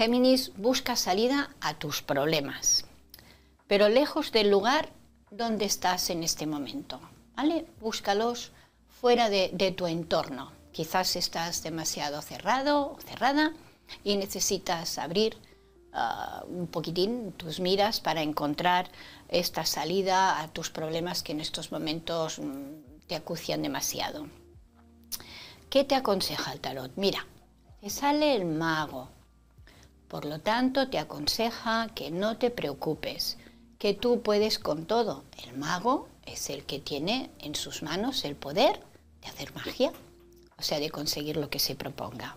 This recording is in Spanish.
Géminis busca salida a tus problemas, pero lejos del lugar donde estás en este momento. ¿vale? Búscalos fuera de, tu entorno. Quizás estás demasiado cerrado o cerrada y necesitas abrir ah, un poquitín tus miras para encontrar esta salida a tus problemas que en estos momentos mm, te acucian demasiado. ¿Qué te aconseja el tarot? Mira, te sale el mago. Por lo tanto, te aconseja que no te preocupes, que tú puedes con todo. El mago es el que tiene en sus manos el poder de hacer magia, o sea, de conseguir lo que se proponga.